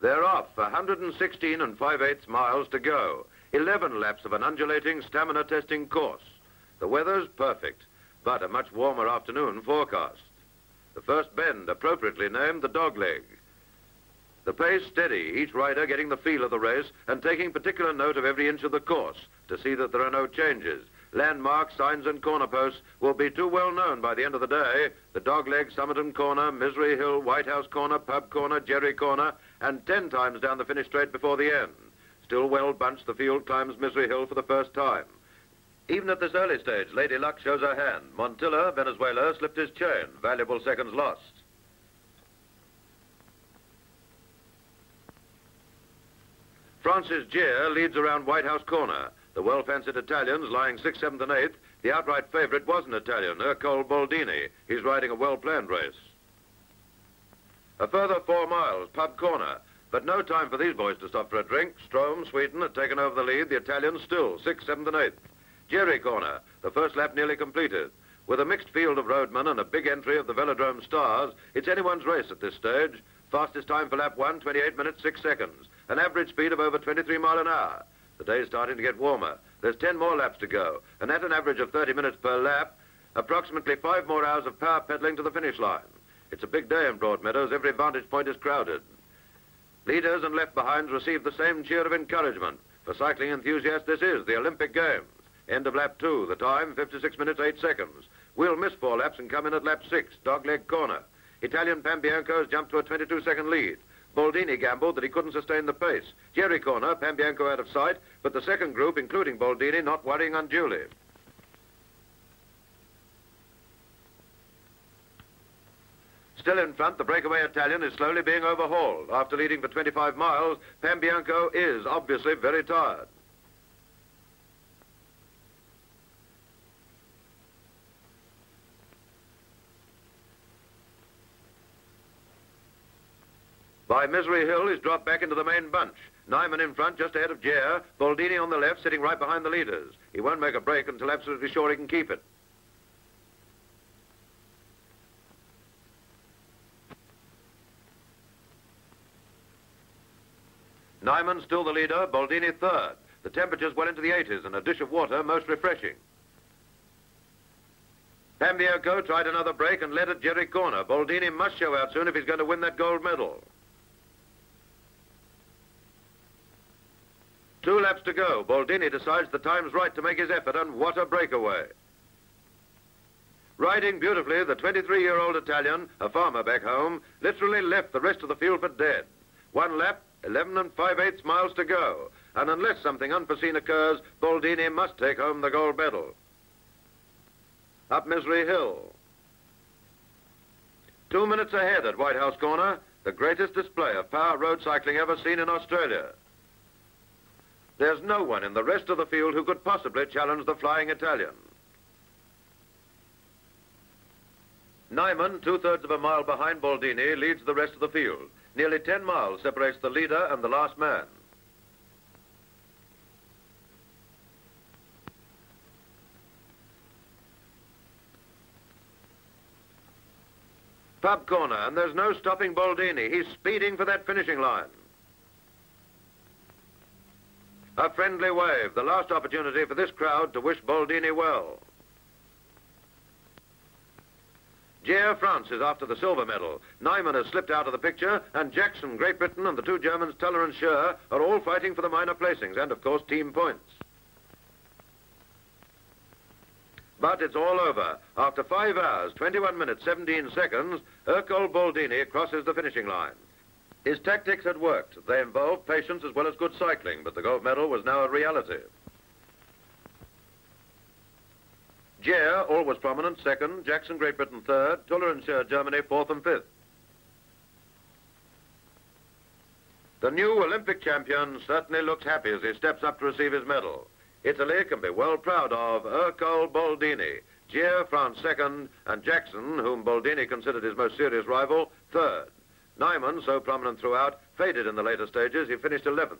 They're off, 116 and 5 eighths miles to go. 11 laps of an undulating stamina testing course. The weather's perfect, but a much warmer afternoon forecast. The first bend, appropriately named the dogleg. The pace steady, each rider getting the feel of the race and taking particular note of every inch of the course to see that there are no changes. Landmarks, signs and corner posts will be too well known by the end of the day. The Dogleg, Somerton Corner, Misery Hill, White House Corner, Pub Corner, Jerry Corner, and ten times down the finish straight before the end. Still well bunched, the field climbs Misery Hill for the first time. Even at this early stage, Lady Luck shows her hand. Montilla, Venezuela, slipped his chain. Valuable seconds lost. Francis Geyre leads around White House Corner. The well-fancied Italians lying 6th, 7th and 8th. The outright favourite was an Italian, Ercole Baldini. He's riding a well-planned race. A further four miles, pub corner. But no time for these boys to stop for a drink. Strom, Sweden had taken over the lead. The Italians still, 6th, 7th and 8th. Jerry Corner, the first lap nearly completed. With a mixed field of roadmen and a big entry of the Velodrome Stars, it's anyone's race at this stage. Fastest time for lap one, 28 minutes, 6 seconds an average speed of over 23 mile an hour. The day's starting to get warmer. There's 10 more laps to go, and at an average of 30 minutes per lap, approximately five more hours of power pedaling to the finish line. It's a big day in Broadmeadows. Every vantage point is crowded. Leaders and left behinds receive the same cheer of encouragement. For cycling enthusiasts, this is the Olympic Games. End of lap two. The time, 56 minutes, 8 seconds. We'll miss four laps and come in at lap six, dogleg corner. Italian Pambianco has jumped to a 22-second lead. Baldini gambled that he couldn't sustain the pace. Jerry Corner, Pambianco out of sight, but the second group, including Baldini, not worrying unduly. Still in front, the breakaway Italian is slowly being overhauled. After leading for 25 miles, Pambianco is obviously very tired. By Misery Hill, he's dropped back into the main bunch. Nyman in front, just ahead of Geyre. Baldini on the left, sitting right behind the leaders. He won't make a break until absolutely sure he can keep it. Nyman still the leader, Baldini third. The temperature's well into the 80s and a dish of water most refreshing. Pambianco tried another break and led at Jerry Corner. Baldini must show out soon if he's going to win that gold medal. Two laps to go. Baldini decides the time's right to make his effort, and what a breakaway. Riding beautifully, the 23-year-old Italian, a farmer back home, literally left the rest of the field for dead. One lap, 11 and 5 eighths miles to go. And unless something unforeseen occurs, Baldini must take home the gold medal. Up Misery Hill. Two minutes ahead at White House Corner, the greatest display of power road cycling ever seen in Australia. There's no one in the rest of the field who could possibly challenge the flying Italian. Nyman, two-thirds of a mile behind Baldini, leads the rest of the field. Nearly 10 miles separates the leader and the last man. Pub corner, and there's no stopping Baldini. He's speeding for that finishing line. A friendly wave, the last opportunity for this crowd to wish Baldini well. Geyre France is after the silver medal. Nyman has slipped out of the picture, and Jackson, Great Britain, and the two Germans, Tüller and Schur, are all fighting for the minor placings and, of course, team points. But it's all over. After 5 hours, 21 minutes, 17 seconds, Ercole Baldini crosses the finishing line. His tactics had worked. They involved patience as well as good cycling, but the gold medal was now a reality. Geyre, always prominent, second. Jackson, Great Britain, third. Tüller and Schur, Germany, fourth and fifth. The new Olympic champion certainly looks happy as he steps up to receive his medal. Italy can be well proud of Ercole Baldini, Geyre, France, second, and Jackson, whom Baldini considered his most serious rival, third. Nyman, so prominent throughout, faded in the later stages. He finished 11th.